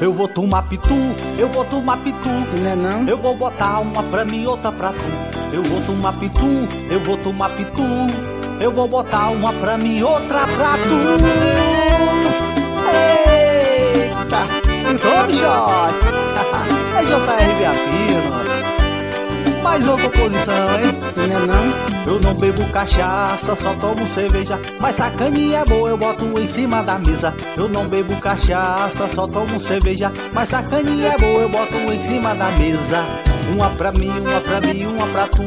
Eu vou tomar pitu, eu vou tomar pitu. Não é não? Eu vou botar uma pra mim, outra pra tu. Eu vou tomar pitu, eu vou tomar pitu. Eu vou botar uma pra mim, outra pra tu. Eita, então, bichote. É JR. Mais uma composição, hein? É não? Eu não bebo cachaça, só tomo cerveja. Mas sacaninha é boa, eu boto em cima da mesa. Eu não bebo cachaça, só tomo cerveja. Mas sacaninha é boa, eu boto em cima da mesa. Uma pra mim, uma pra mim, uma pra tu.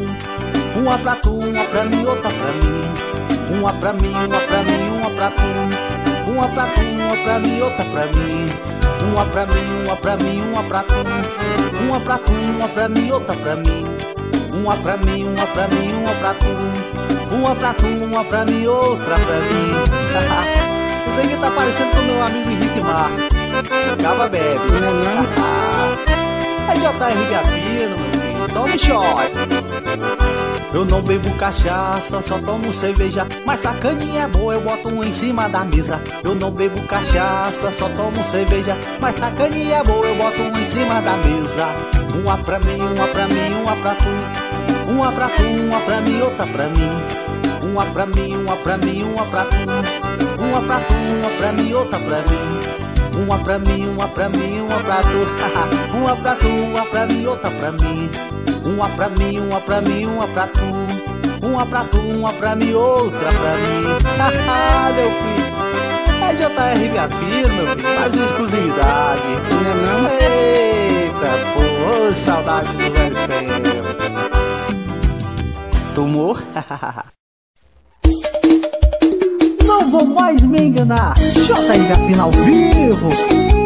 Uma pra tu, uma pra mim, outra pra mim. Uma pra mim, uma pra mim, uma pra tu. Uma pra tu, uma pra mim, outra pra mim. Uma pra mim, uma pra mim, uma pra tu. Uma pra tu, uma pra mim, outra pra mim. Uma pra mim, uma pra mim, uma pra tu. Uma pra tu, uma pra mim, outra pra mim. Isso aqui tá parecendo com meu amigo Henrique Marques. Acaba bebe. É JR filho. Tome shot. Eu não bebo cachaça, só tomo cerveja. Mas sacaninha é boa, eu boto um em cima da mesa. Eu não bebo cachaça, só tomo cerveja. Mas sacaninha é boa, eu boto um em cima da mesa. Uma pra mim, uma pra mim, uma pra tu. Uma pra tu, uma pra mim, outra pra mim. Uma pra mim, uma pra mim, uma pra tu. Uma pra tu, uma pra mim, outra pra mim. Uma pra mim, uma pra mim, uma pra tu. uma pra tu, uma pra mim, outra pra mim. Uma pra mim, uma pra mim, uma pra tu. Uma pra tu, uma pra mim, outra pra mim. meu filho. É JR Gapino, meu filho. Uma exclusividade. É? Eita, pô, saudade do velho tempo. Tomou? Não vou mais me enganar. JR Gapino ao vivo.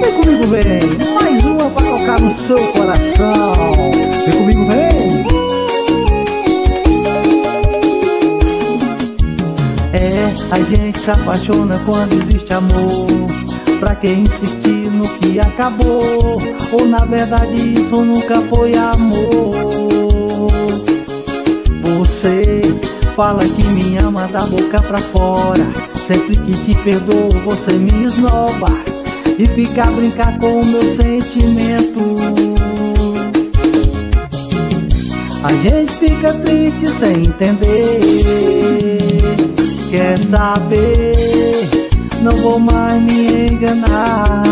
Vem comigo, vem. Mais uma pra tocar no seu coração. Vem comigo, vem. É, a gente se apaixona quando existe amor. Pra que insistir no que acabou? Ou na verdade isso nunca foi amor? Você fala que me ama da boca pra fora. Sempre que te perdoo, você me esnoba e fica a brincar com o meu sentimento. A gente fica triste sem entender. Quer saber? Não vou mais me enganar.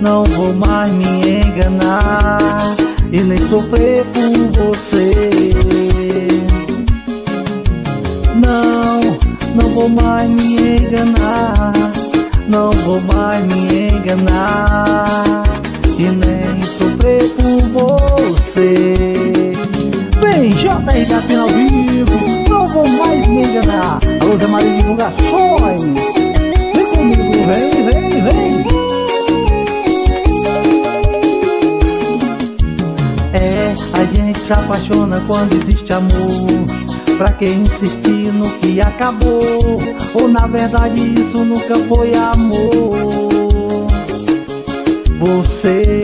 Não vou mais me enganar. E nem sofrer por você. Vou mais me enganar. Não vou mais me enganar. E nem sofrer por você. Vem, JR Gapina ao vivo. Não vou mais me enganar. Alô, Zé Maria Divulgações. Vem comigo, vem, vem, vem. É, a gente se apaixona quando existe amor. Pra que insistir no que acabou? Ou na verdade isso nunca foi amor? Você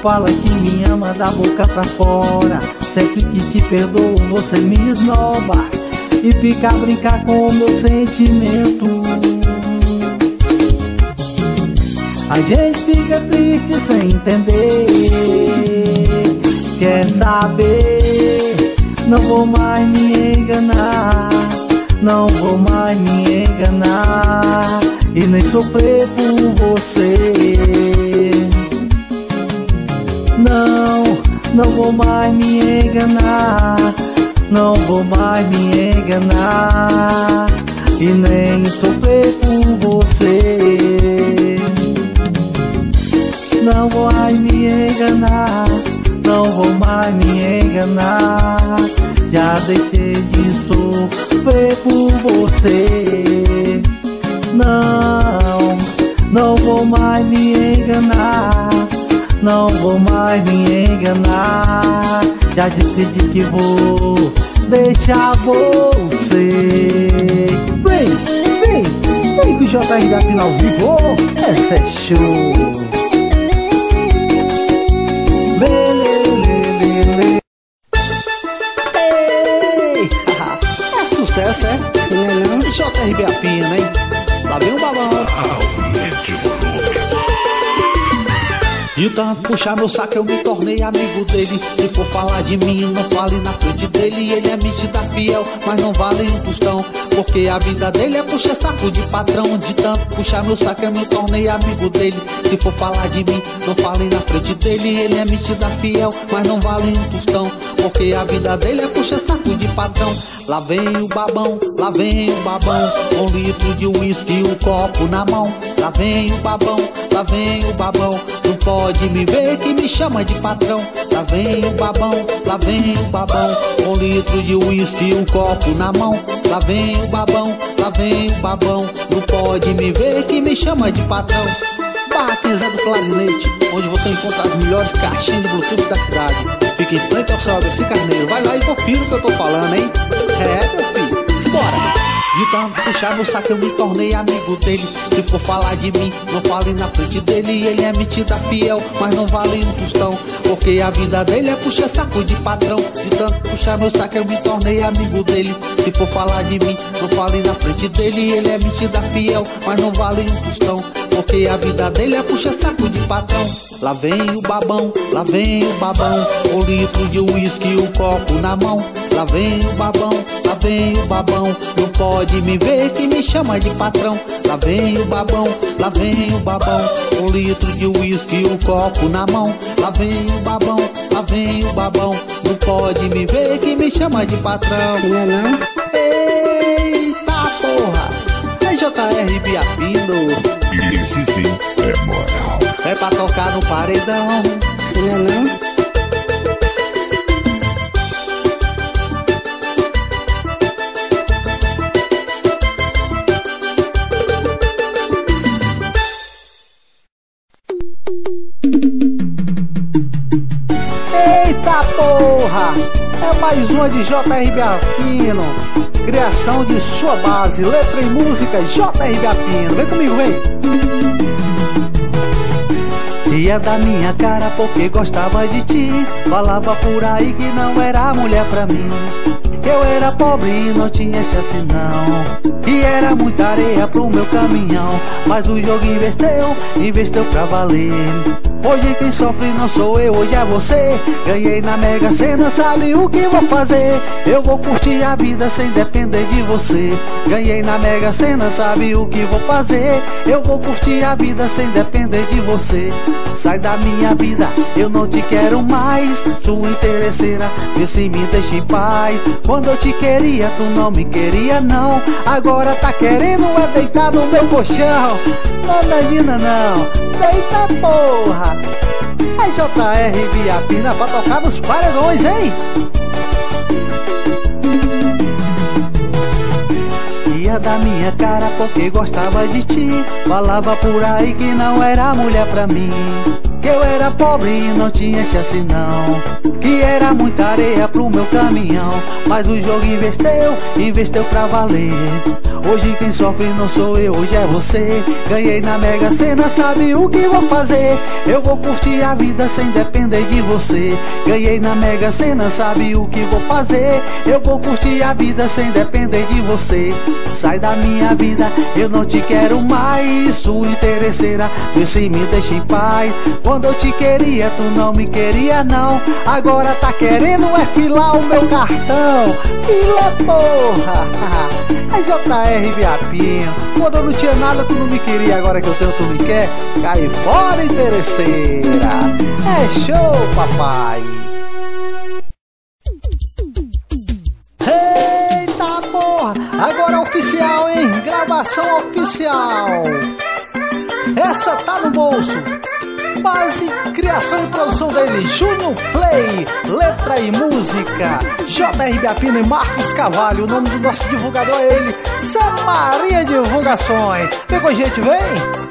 fala que me ama da boca pra fora. Sempre que te perdoo, você me esnoba e fica a brincar com o meu sentimento. A gente fica triste sem entender. Quer saber? Não vou mais me enganar. Não vou mais me enganar. E nem sofrer por você. Não, não vou mais me enganar. Não vou mais me enganar. E nem sofrer por você. Não vou mais me enganar, não vou mais me enganar. Já deixei de sofrer por você. Não, não vou mais me enganar, não vou mais me enganar. Já decidi que vou deixar você. Vem, vem, vem que o JR da final vivo, essa é show. Lá vem o balão. Aumente o volume. E tanto puxar meu saco eu me tornei amigo dele. Se for falar de mim não fale na frente dele. Ele é metida fiel, mas não vale um tostão. Porque a vida dele é puxar saco de patrão. De tanto puxar meu saco eu me tornei amigo dele. Se for falar de mim não fale na frente dele. Ele é metida fiel, mas não vale um tostão. Porque a vida dele é puxar saco de patrão. Lá vem o babão, lá vem o babão. Um litro de uísque e um copo na mão. Lá vem o babão, lá vem o babão me ver que me chama de patrão. Lá vem o babão, lá vem o babão. Um litro de uísque e um copo na mão. Lá vem o babão, lá vem o babão. Não pode me ver que me chama de patrão. Barra 15 do Clarinete Onde você encontra as melhores caixinhas de Bluetooth da cidade. Fica em frente ao céu desse carneiro. Vai lá e confira o que eu tô falando, hein? É, meu filho! De tanto puxar meu saco eu me tornei amigo dele. Se for falar de mim, não fale na frente dele. Ele é metida fiel, mas não vale um tostão. Porque a vida dele é puxar saco de patrão. De tanto puxar meu saco eu me tornei amigo dele. Se for falar de mim, não fale na frente dele. Ele é metida fiel, mas não vale um tostão Porque a vida dele é puxar saco de patrão. Lá vem o babão, lá vem o babão. Um litro de uísque e um copo na mão. Lá vem o babão, lá vem o babão. Não pode me ver que me chama de patrão. Lá vem o babão, lá vem o babão. Um litro de uísque e um copo na mão. Lá vem o babão, lá vem o babão. Não pode me ver que me chama de patrão. Não é não? Eita porra! É JR Biapino Esse sim é moral. É pra tocar no paredão Não é não? Mais uma de JR Biafino. Criação de sua base, letra e música JR Biafino. Vem comigo, vem! Ria da minha cara porque gostava de ti. Falava por aí que não era mulher pra mim. Eu era pobre e não tinha chance não. E era muita areia pro meu caminhão. Mas o jogo investiu, investiu pra valer. Hoje quem sofre não sou eu, hoje é você. Ganhei na Mega Sena, sabe o que vou fazer? Eu vou curtir a vida sem depender de você. Ganhei na Mega Sena, sabe o que vou fazer? Eu vou curtir a vida sem depender de você. Sai da minha vida, eu não te quero mais. Sua interesseira, vê se me deixa em paz. Quando eu te queria, tu não me queria, não. Agora tá querendo é deitar no meu colchão. Não imagina, não. Deita, porra. É JR Viapina pra tocar nos paredões, hein? Da minha cara porque gostava de ti. Falava por aí que não era mulher pra mim. Que eu era pobre e não tinha chance não. Que era muita areia pro meu caminhão. Mas o jogo investiu, investiu pra valer. Hoje quem sofre não sou eu, hoje é você. Ganhei na Mega Sena, sabe o que vou fazer? Eu vou curtir a vida sem depender de você. Ganhei na Mega Sena, sabe o que vou fazer? Eu vou curtir a vida sem depender de você Sai da minha vida, eu não te quero mais Sua interesseira, vê se me deixa em paz. Quando eu te queria, tu não me queria não. Agora tá querendo é filar o meu cartão. Fila porra! É JR Viapinho Quando eu não tinha nada, tu não me queria. Agora que eu tenho, tu me quer. Cai fora, interesseira. É show, papai Oficial! Essa tá no bolso! Base, criação e produção dele, Júnior Play, letra e música, JR Biapino e Marcos Cavalho. O nome do nosso divulgador é ele, Zé Maria Divulgações. Vem com a gente, vem!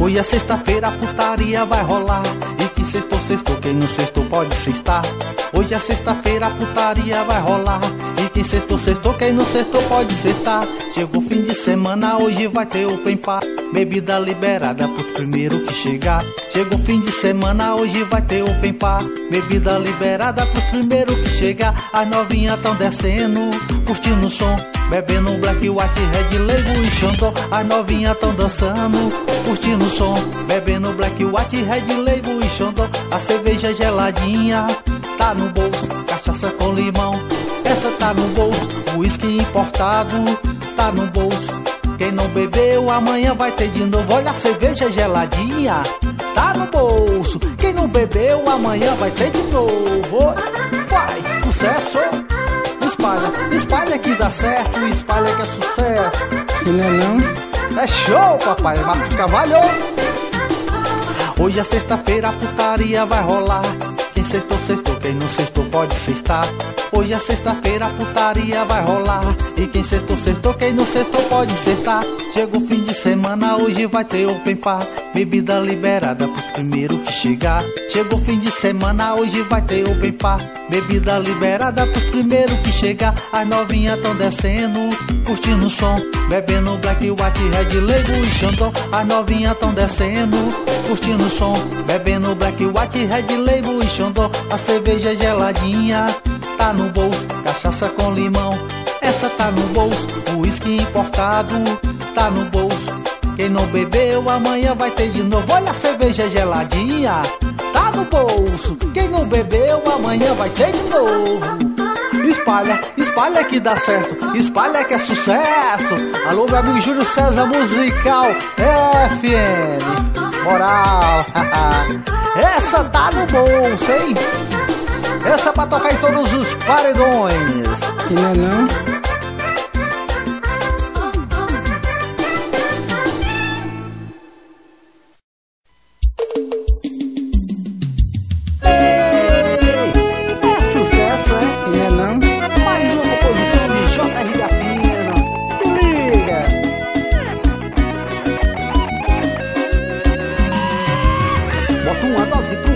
Hoje é sexta-feira, a putaria vai rolar. Que sextou, sextou, quem não sextou pode sextar. Hoje é sexta-feira, a putaria vai rolar. E quem sextou, sextou, quem não sextou pode sextar. Chegou o fim de semana, hoje vai ter open bar. Bebida liberada pros primeiros que chegar. Chega o fim de semana, hoje vai ter open par. Bebida liberada pros primeiros que chegar. As novinhas tão descendo, curtindo o som. Bebendo black, white, red, leigo e xandó As novinhas tão dançando, curtindo o som Bebendo black, white, red, leigo e xandó A cerveja geladinha, tá no bolso Cachaça com limão, essa tá no bolso Whisky importado, tá no bolso Quem não bebeu, amanhã vai ter de novo Olha a cerveja geladinha, tá no bolso Quem não bebeu, amanhã vai ter de novo Vai, sucesso! espalha, espalha que dá certo, espalha que é sucesso. E não é não? É show, papai, Marcos Cavalho. Hoje é sexta-feira, a putaria vai rolar. Quem sextou, sextou, quem não sextou pode sextar. Hoje é sexta-feira, a putaria vai rolar. Sextou, sextou, quem não sextou pode sextar. Chega o fim de semana, hoje vai ter open par. Bebida liberada pros primeiros que chegar. Chega o fim de semana, hoje vai ter open par. Bebida liberada pros primeiros que chegar. As novinhas tão descendo, curtindo o som. Bebendo black, white, red, leigo e xandó. As novinhas tão descendo, curtindo o som. Bebendo black, white, red, leigo e xandó. A cerveja geladinha tá no bolso. Cachaça com limão, essa tá no bolso. O uísque importado tá no bolso. Quem não bebeu, amanhã vai ter de novo. Olha a cerveja geladinha, tá no bolso. Quem não bebeu, amanhã vai ter de novo. Espalha, espalha que dá certo, espalha que é sucesso. Alô, meu amigo Júlio César Musical FM. Moral, essa tá no bolso, hein? Essa é pra tocar em todos os paredões. E não é não?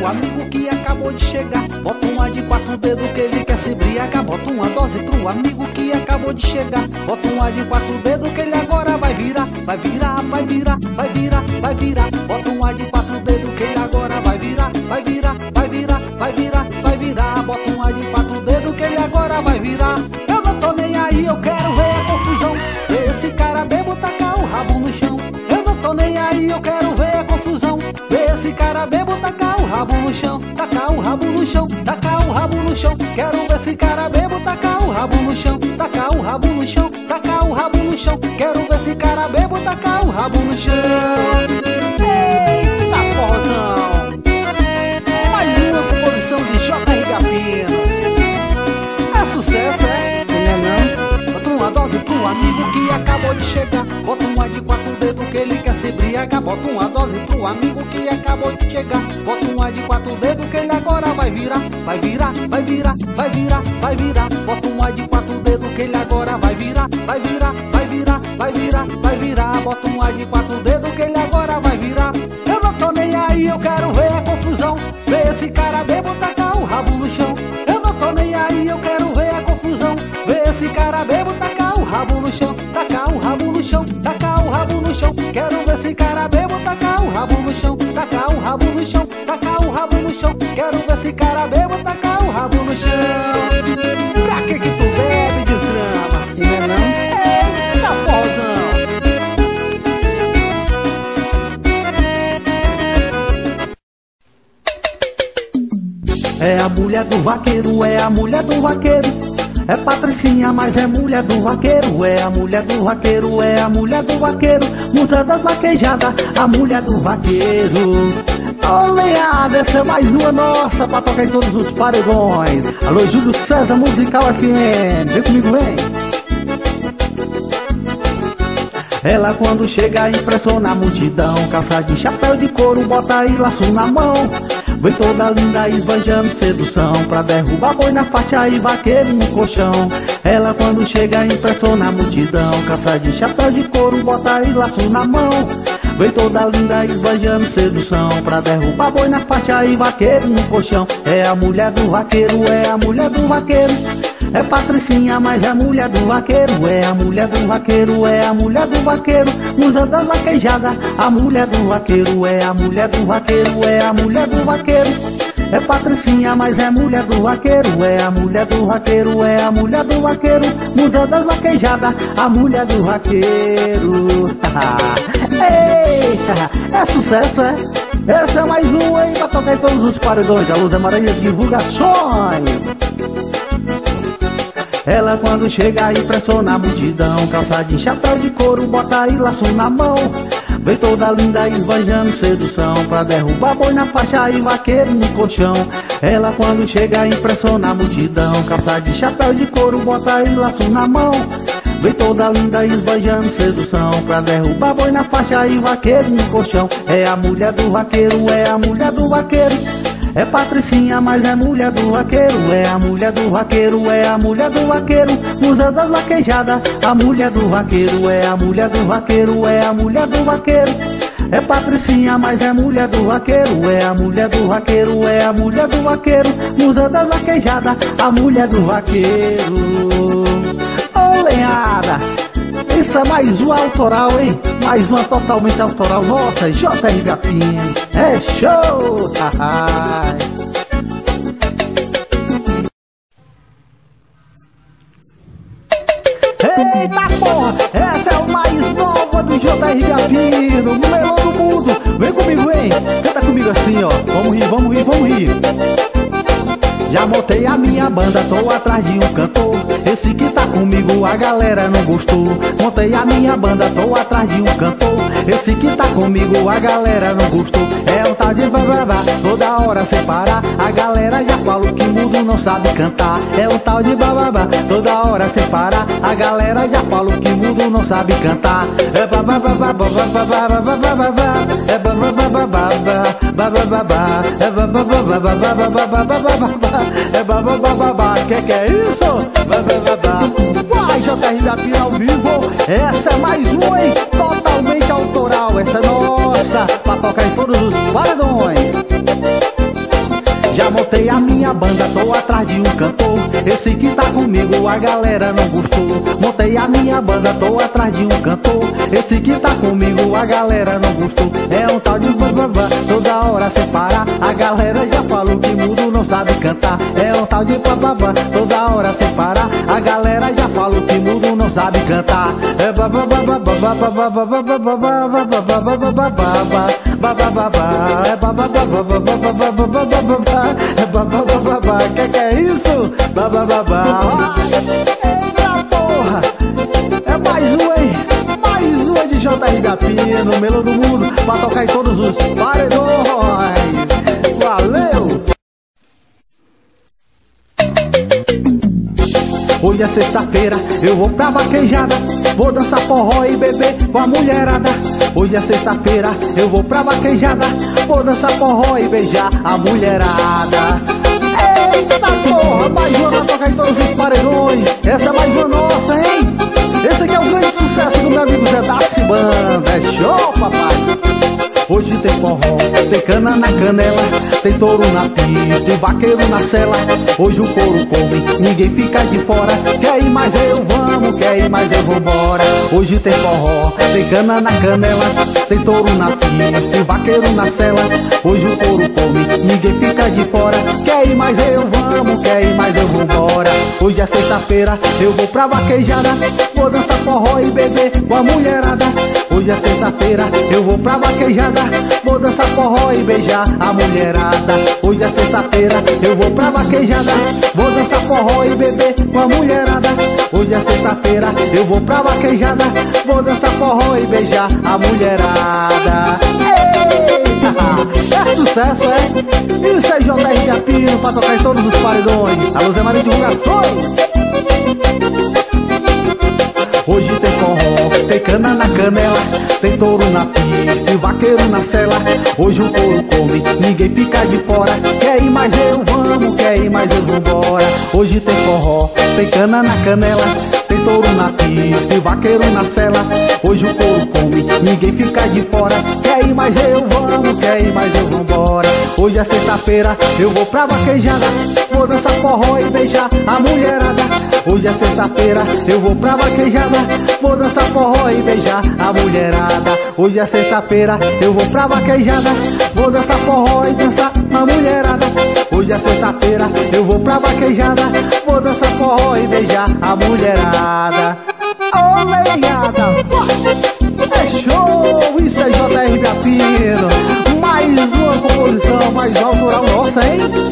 Amigo que acabou de chegar. Bota uma de quatro dedos que ele quer se embriagar. Bota uma dose pro amigo que acabou de chegar. Bota uma de quatro dedos que ele agora vai virar. Vai virar, vai virar, vai virar, vai virar. Bota uma de quatro dedos que ele agora vai virar. Vai virar, vai virar, vai virar, vai virar. Bota uma de quatro dedos que ele agora vai virar. Eu não tô nem aí, eu quero ver a confusão. Esse cara bebo tacar o rabo no chão. Eu não tô nem aí, eu quero ver a confusão. Esse cara bebo rabo no chão. Tacar o rabo no chão, tacar o rabo no chão. Quero ver esse cara bebo tacar o rabo no chão. Tacar o rabo no chão, tacar o rabo no chão. Quero ver esse cara bebo tacar o rabo no chão. Eita porrozão! Mais uma composição de J.R. Gapino. É sucesso, é? Não é não? Bota uma dose pro amigo que acabou de chegar. Bota uma de quatro dedos que ele quer se embriagar. Bota uma dose pro amigo que acabou de Bota uma de quatro dedos que ele agora vai virar. Vai virar, vai virar, vai virar, vai virar. Bota uma de quatro dedos que ele agora vai virar. Vai virar, vai virar, vai virar, vai virar. Bota uma de quatro É a mulher do vaqueiro, é a mulher do vaqueiro. É Patricinha, mas é mulher do vaqueiro. É a mulher do vaqueiro, é a mulher do vaqueiro. Musa das vaquejadas, a mulher do vaqueiro. Olha, essa é mais uma nossa pra tocar em todos os paredões. Alô, Júlio César Musical FM. Vem comigo, vem. Ela quando chega impressiona a multidão Calça de chapéu de couro, bota e laço na mão Vem toda linda esbanjando sedução Pra derrubar boi na faixa e vaqueiro no colchão. Ela quando chega impressiona a multidão. Calça de chapéu de couro, bota e laço na mão. Vem toda linda esbanjando sedução Pra derrubar boi na faixa e vaqueiro no colchão. É a mulher do vaqueiro, é a mulher do vaqueiro É Patricinha, mas é mulher do vaqueiro, é a mulher do vaqueiro, é a mulher do vaqueiro, usa das vaquejadas. A mulher do vaqueiro, é a mulher do vaqueiro, é a mulher do vaqueiro. É Patricinha, mas é mulher do vaqueiro, é a mulher do vaqueiro, é a mulher do vaqueiro, muda das vaquejadas, a mulher do vaqueiro. Eita, é sucesso, é? Essa é mais uma, hein, pra tocar em todos os paredões, a Luz Amarela Divulgações. Ela quando chega impressiona a multidão Calça de chapéu de couro, bota e laço na mão. Vem toda linda esbanjando sedução Pra derrubar boi na faixa e vaqueiro no colchão. Ela quando chega impressiona a multidão Calça de chapéu de couro, bota e laço na mão. Vem toda linda esbanjando sedução Pra derrubar boi na faixa e vaqueiro no colchão. É a mulher do vaqueiro, é a mulher do vaqueiro é Patricinha, mas é mulher do vaqueiro, é a mulher do vaqueiro, é a mulher do vaqueiro, musa das vaquejadas, a mulher do vaqueiro, é a mulher do vaqueiro, é a mulher do vaqueiro. É Patricinha, mas é mulher do vaqueiro, é a mulher do vaqueiro, é a mulher do vaqueiro, musa das vaquejadas, a mulher do vaqueiro. Ô lenhada, isso é mais uma autoral, hein? Mais uma totalmente autoral nossa, J.R. Gapinho. É show! Eita porra! Essa é a mais nova do J.R. Gapinho, no melhor do mundo. Vem comigo, vem! Canta comigo assim, ó. Vamos rir, vamos rir, vamos rir. Já montei a minha banda, tô atrás de um cantor. Esse que tá comigo, a galera não gostou. Montei a minha banda, tô atrás de um cantor. Esse que tá comigo, a galera não gostou. É um tal de bababá, toda hora sem parar. A galera já falou que mudo não sabe cantar. É um tal de bababá, toda hora sem parar. A galera já falou que mudo não sabe cantar. É bababá, bababá, bababá. É bababá, bababá. É bababá, bababá, bababá. É que que é isso? Vai, JR da Pira ao vivo. Essa é mais uma, hein? Totalmente autoral. Essa é nossa, pra tocar em todos os paredões. Já montei a minha banda, tô atrás de um cantor. Esse que tá comigo, a galera não gostou. Montei a minha banda, tô atrás de um cantor. Esse que tá comigo, a galera não gostou. É um tal de bababá, toda hora sem parar. A galera já falou que mudo não sabe cantar. É um tal de bababá, toda hora sem parar. A galera já falou que mudo não sabe cantar. É é. É que que é isso? Bababá, eita porra! É mais uma, hein? Mais uma de J.R. Gapinha no Melo do Mundo pra tocar em todos os paredões. Hoje é sexta-feira, eu vou pra vaquejada Vou dançar forró e beber com a mulherada Hoje é sexta-feira, eu vou pra vaquejada Vou dançar forró e beijar a mulherada Eita porra, mais uma pra tocar em todos os paredões Essa é mais uma nossa, hein? Esse aqui é o grande sucesso do meu amigo Zé Dassi Banda É show, papai! Hoje tem forró, tem cana na canela, tem touro na pista, tem vaqueiro na cela. Hoje o couro come, ninguém fica de fora. Quer ir mais eu vamos, quer ir mais eu vambora. Hoje tem forró, tem cana na canela, tem touro na pista, tem vaqueiro na cela. Hoje o couro come, ninguém fica de fora. Quer ir mais eu vamos, quer ir mais eu vambora. Hoje é sexta-feira, eu vou pra vaquejada, vou dançar forró e beber com a mulherada. Hoje é sexta-feira, eu vou pra vaquejada. Vou dançar forró e beijar a mulherada. Hoje é sexta-feira, eu vou pra vaquejada. Vou dançar forró e beber com a mulherada. Hoje é sexta-feira, eu vou pra vaquejada. Vou dançar forró e beijar a mulherada. Eita, é sucesso, é? Isso é J.R. Capino pra tocar em todos os paredões. A Luz é Maria Divulgações cana na canela, tem touro na pista e vaqueiro na cela. Hoje o couro come, ninguém fica de fora. Quer ir mais eu vamos, quer ir mais eu vambora. Hoje tem forró, tem cana na canela, tem touro na pista e vaqueiro na cela. Hoje o couro come, ninguém fica de fora. Quer ir mais eu vamos, Hoje é sexta-feira, eu vou pra vaquejada. Vou dançar forró e beijar a mulherada. Hoje é sexta-feira, eu vou pra vaquejada. Vou dançar forró e beijar a mulherada. Hoje é sexta-feira, eu vou pra vaquejada. Vou dançar forró e dançar a mulherada. Hoje é sexta-feira, eu vou pra vaquejada. Vou dançar forró e beijar a mulherada. mais autoral nossa, hein?